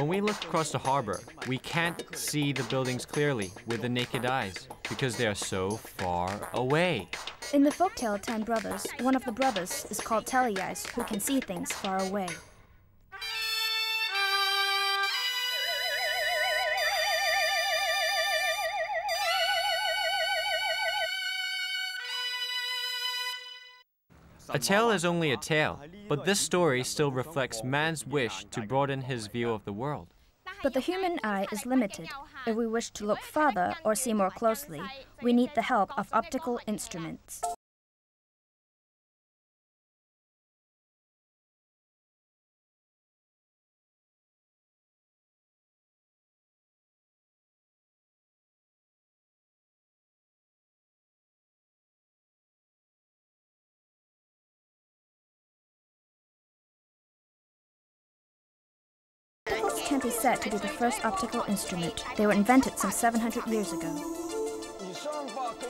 When we look across the harbor, we can't see the buildings clearly with the naked eyes because they are so far away. In the folktale Ten Brothers, one of the brothers is called Telliais, who can see things far away. A tale is only a tale, but this story still reflects man's wish to broaden his view of the world. But the human eye is limited. If we wish to look farther or see more closely, we need the help of optical instruments. Opticals can be said to be the first optical instrument. They were invented some 700 years ago.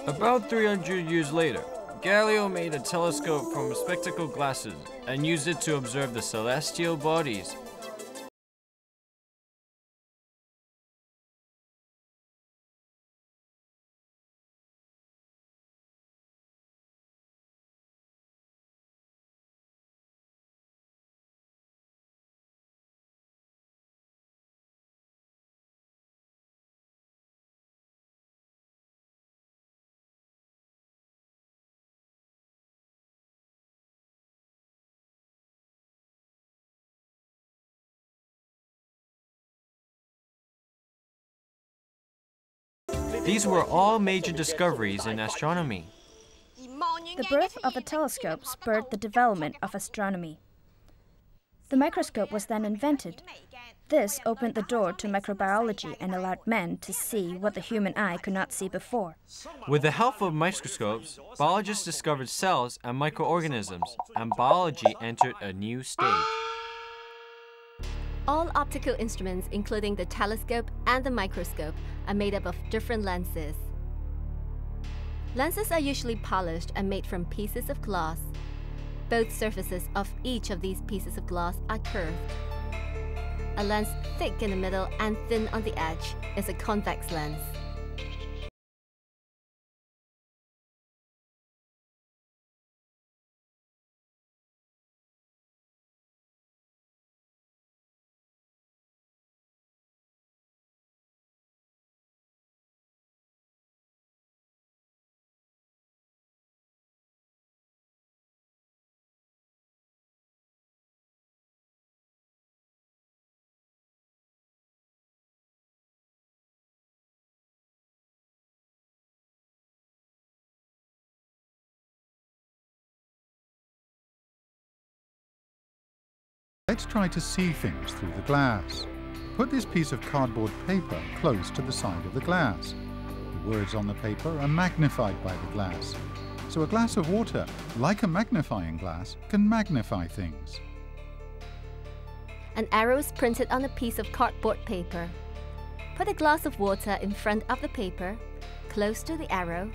About 300 years later, Galileo made a telescope from spectacle glasses and used it to observe the celestial bodies. These were all major discoveries in astronomy. The birth of a telescope spurred the development of astronomy. The microscope was then invented. This opened the door to microbiology and allowed men to see what the human eye could not see before. With the help of microscopes, biologists discovered cells and microorganisms, and biology entered a new stage. All optical instruments, including the telescope and the microscope, are made up of different lenses. Lenses are usually polished and made from pieces of glass. Both surfaces of each of these pieces of glass are curved. A lens thick in the middle and thin on the edge is a convex lens. Let's try to see things through the glass. Put this piece of cardboard paper close to the side of the glass. The words on the paper are magnified by the glass. So a glass of water, like a magnifying glass, can magnify things. An arrow is printed on a piece of cardboard paper. Put a glass of water in front of the paper, close to the arrow,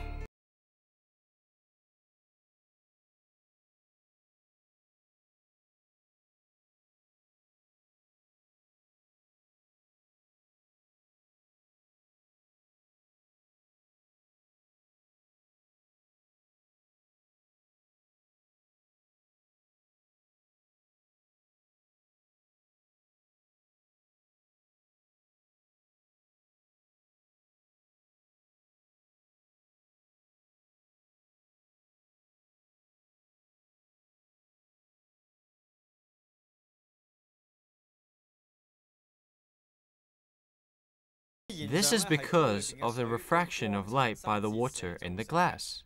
This is because of the refraction of light by the water in the glass.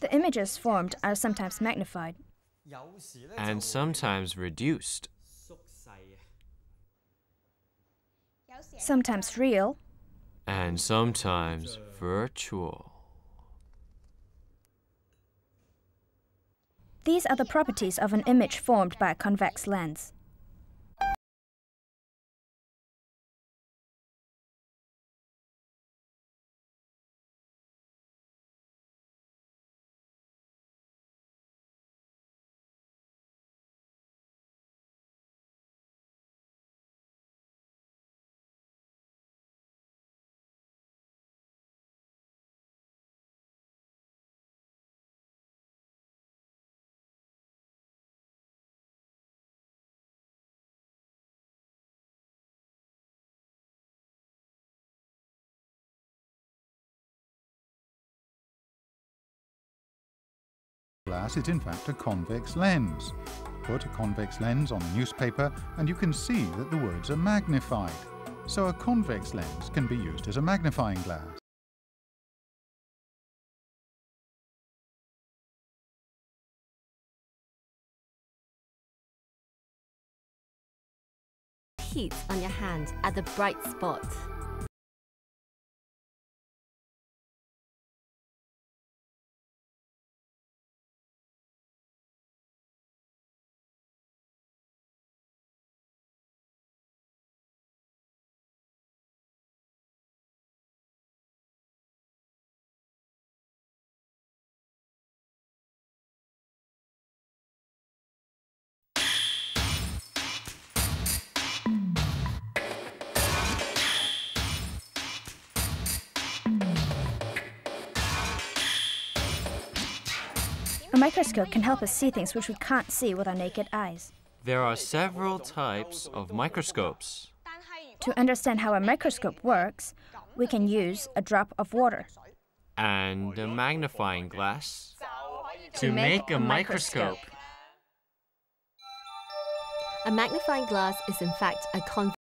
The images formed are sometimes magnified. and sometimes reduced. sometimes real, and sometimes virtual. These are the properties of an image formed by a convex lens. Glass is in fact a convex lens. Put a convex lens on a newspaper and you can see that the words are magnified. So a convex lens can be used as a magnifying glass. Heat on your hand at the bright spot. Microscope can help us see things which we can't see with our naked eyes. There are several types of microscopes. To understand how a microscope works, we can use a drop of water. And a magnifying glass. To make a microscope. A magnifying glass is in fact a convex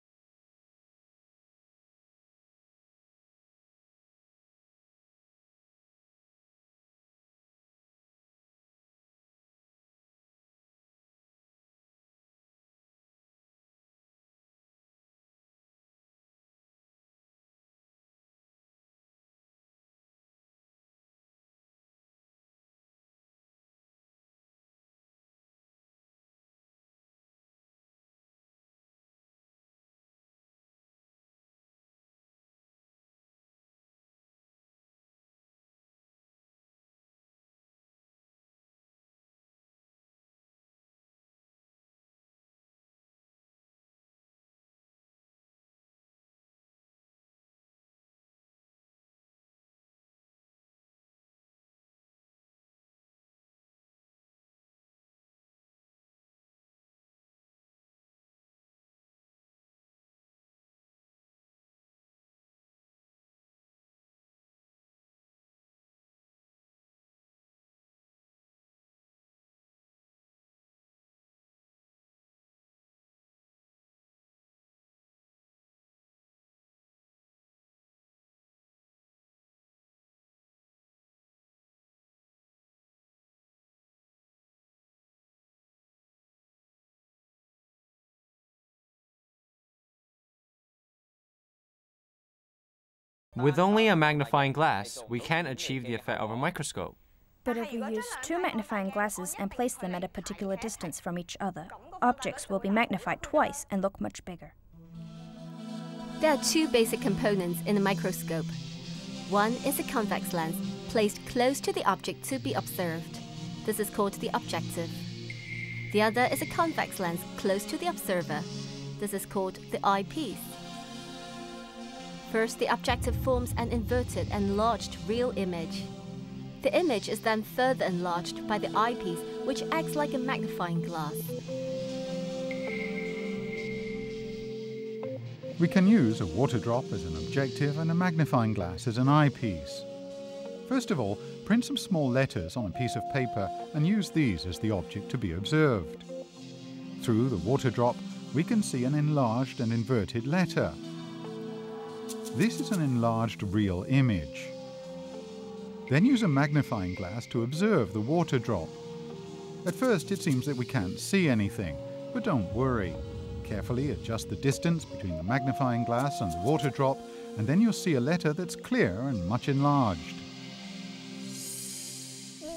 With only a magnifying glass, we can't achieve the effect of a microscope. But if we use two magnifying glasses and place them at a particular distance from each other, objects will be magnified twice and look much bigger. There are two basic components in a microscope. One is a convex lens placed close to the object to be observed. This is called the objective. The other is a convex lens close to the observer. This is called the eyepiece. First, the objective forms an inverted, enlarged real image. The image is then further enlarged by the eyepiece, which acts like a magnifying glass. We can use a water drop as an objective and a magnifying glass as an eyepiece. First of all, print some small letters on a piece of paper and use these as the object to be observed. Through the water drop, we can see an enlarged and inverted letter. This is an enlarged real image. Then use a magnifying glass to observe the water drop. At first it seems that we can't see anything, but don't worry. Carefully adjust the distance between the magnifying glass and the water drop, and then you'll see a letter that's clear and much enlarged.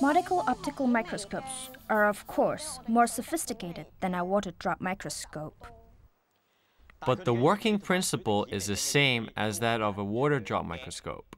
Monocle optical microscopes are, of course, more sophisticated than our water drop microscope. But the working principle is the same as that of a water drop microscope.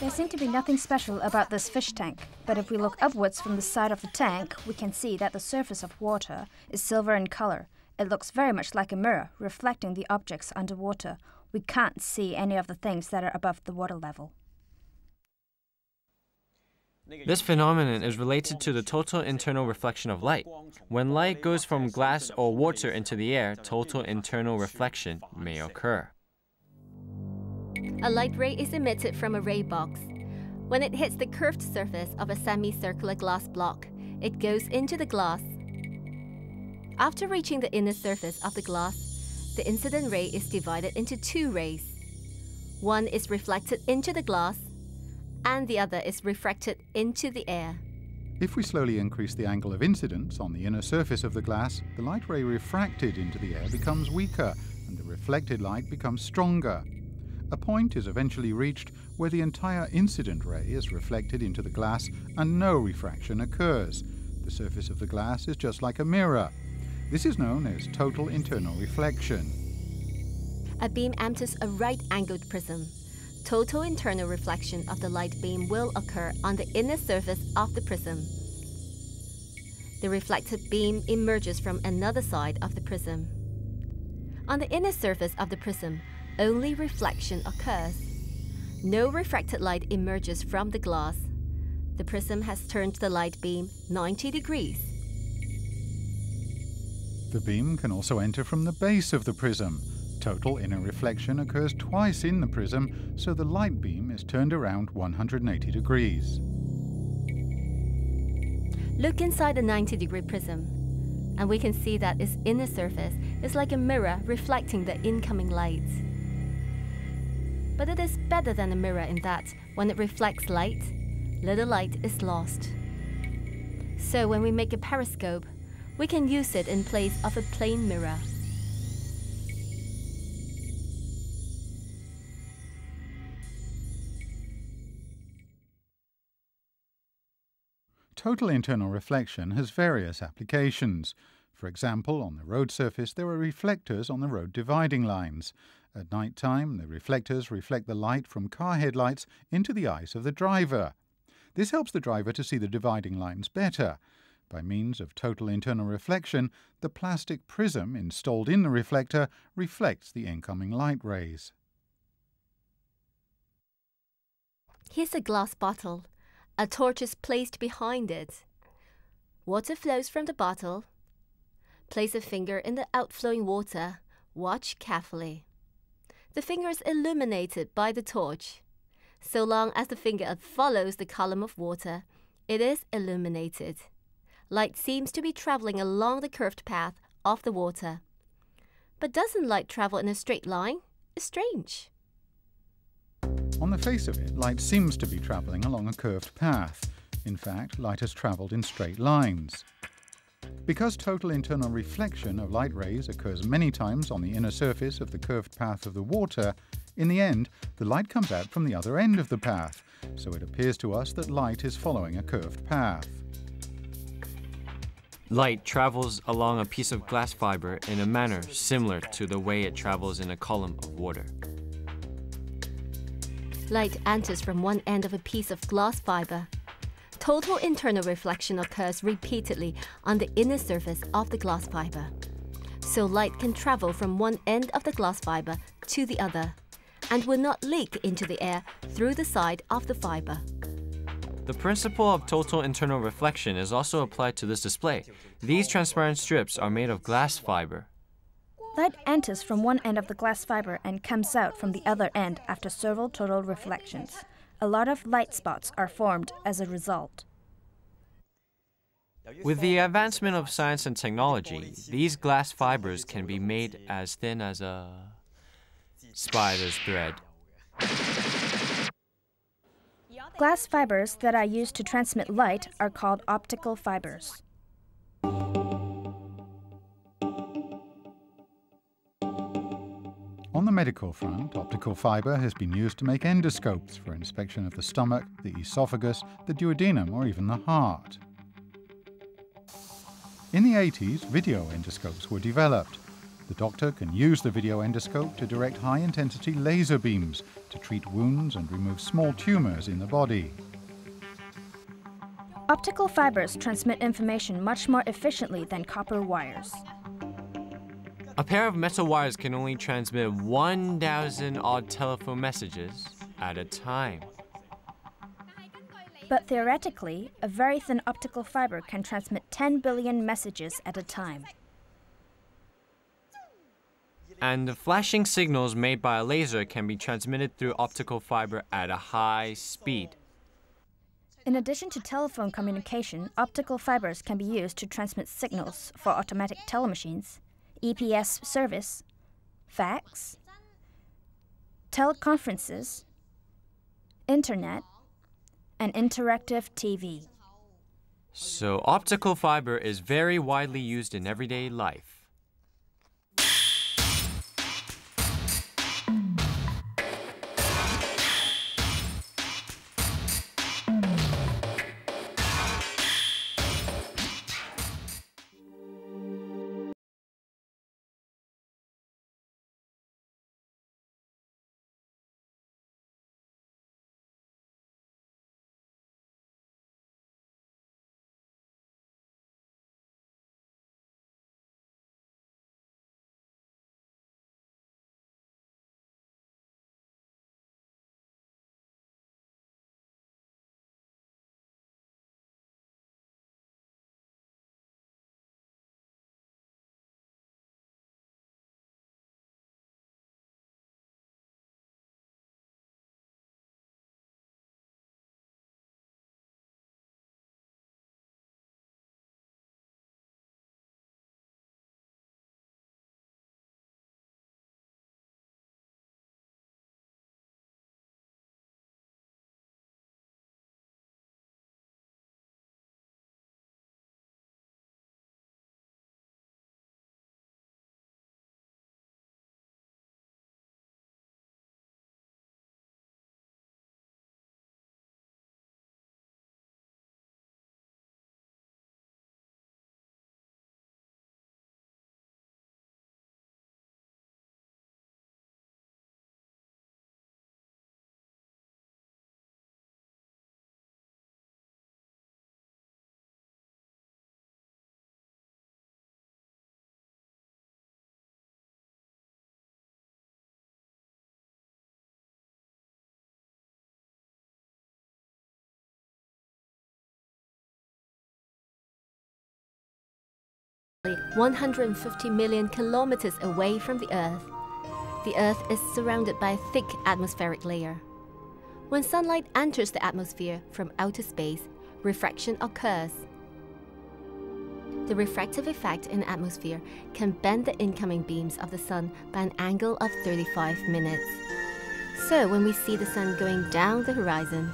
There seemed to be nothing special about this fish tank, but if we look upwards from the side of the tank, we can see that the surface of water is silver in color. It looks very much like a mirror, reflecting the objects underwater. We can't see any of the things that are above the water level. This phenomenon is related to the total internal reflection of light. When light goes from glass or water into the air, total internal reflection may occur. A light ray is emitted from a ray box. When it hits the curved surface of a semicircular glass block, it goes into the glass. After reaching the inner surface of the glass, the incident ray is divided into two rays. One is reflected into the glass, and the other is refracted into the air. If we slowly increase the angle of incidence on the inner surface of the glass, the light ray refracted into the air becomes weaker and the reflected light becomes stronger. A point is eventually reached where the entire incident ray is reflected into the glass and no refraction occurs. The surface of the glass is just like a mirror. This is known as total internal reflection. A beam enters a right-angled prism. Total internal reflection of the light beam will occur on the inner surface of the prism. The reflected beam emerges from another side of the prism. On the inner surface of the prism, only reflection occurs. No refracted light emerges from the glass. The prism has turned the light beam 90 degrees. The beam can also enter from the base of the prism. Total inner reflection occurs twice in the prism, so the light beam is turned around 180 degrees. Look inside the 90 degree prism, and we can see that its inner surface is like a mirror reflecting the incoming light. But it is better than a mirror in that when it reflects light, little light is lost. So when we make a periscope, we can use it in place of a plain mirror. Total internal reflection has various applications. For example, on the road surface there are reflectors on the road dividing lines. At night time, the reflectors reflect the light from car headlights into the eyes of the driver. This helps the driver to see the dividing lines better. By means of total internal reflection, the plastic prism installed in the reflector reflects the incoming light rays. Here's a glass bottle. A torch is placed behind it. Water flows from the bottle. Place a finger in the outflowing water. Watch carefully. The finger is illuminated by the torch. So long as the finger follows the column of water, it is illuminated. Light seems to be traveling along the curved path of the water. But doesn't light travel in a straight line? It's strange. On the face of it, light seems to be travelling along a curved path. In fact, light has travelled in straight lines. Because total internal reflection of light rays occurs many times on the inner surface of the curved path of the water, in the end, the light comes out from the other end of the path, so it appears to us that light is following a curved path. Light travels along a piece of glass fiber in a manner similar to the way it travels in a column of water. Light enters from one end of a piece of glass fiber. Total internal reflection occurs repeatedly on the inner surface of the glass fiber. So light can travel from one end of the glass fiber to the other and will not leak into the air through the side of the fiber. The principle of total internal reflection is also applied to this display. These transparent strips are made of glass fiber. Light enters from one end of the glass fiber and comes out from the other end after several total reflections. A lot of light spots are formed as a result. With the advancement of science and technology, these glass fibers can be made as thin as a spider's thread. Glass fibers that are used to transmit light are called optical fibers. On the medical front, optical fibre has been used to make endoscopes for inspection of the stomach, the esophagus, the duodenum, or even the heart. In the 80s, video endoscopes were developed. The doctor can use the video endoscope to direct high intensity laser beams to treat wounds and remove small tumours in the body. Optical fibers transmit information much more efficiently than copper wires. A pair of metal wires can only transmit 1,000 odd telephone messages at a time. But theoretically, a very thin optical fiber can transmit 10 billion messages at a time. And the flashing signals made by a laser can be transmitted through optical fiber at a high speed. In addition to telephone communication, optical fibers can be used to transmit signals for automatic teller machines, EPS service, fax, teleconferences, internet, and interactive TV. So, optical fiber is very widely used in everyday life. 150 million kilometers away from the Earth. The Earth is surrounded by a thick atmospheric layer. When sunlight enters the atmosphere from outer space, refraction occurs. The refractive effect in the atmosphere can bend the incoming beams of the sun by an angle of 35 minutes. So when we see the sun going down the horizon,